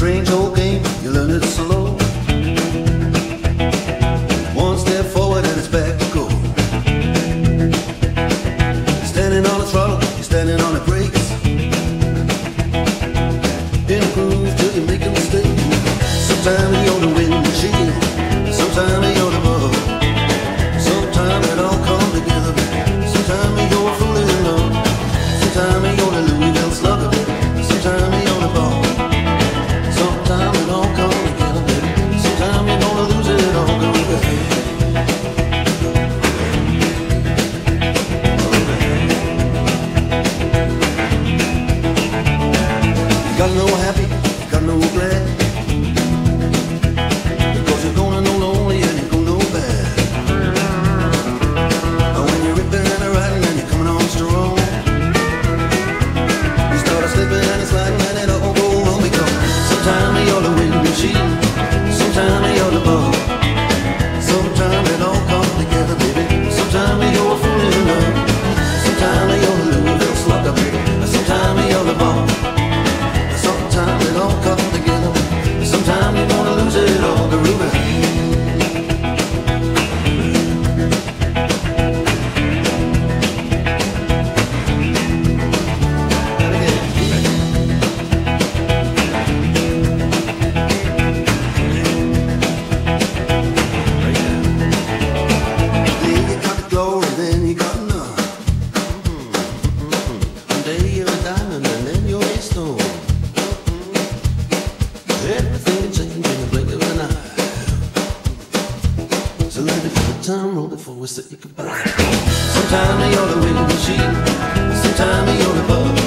strange old game, you learn it slow. One step forward and it's back to go. Standing on the throttle, you're standing on the brakes. In the groove till you make a mistake. Sometimes you're the windshield, sometimes you're the bug. Sometimes it all comes together, sometimes you're fooling love, sometimes Everything changed in the blink of an eye. So let it the time, roll we say goodbye. Sometimes you're the wind machine, sometimes you're the bubble.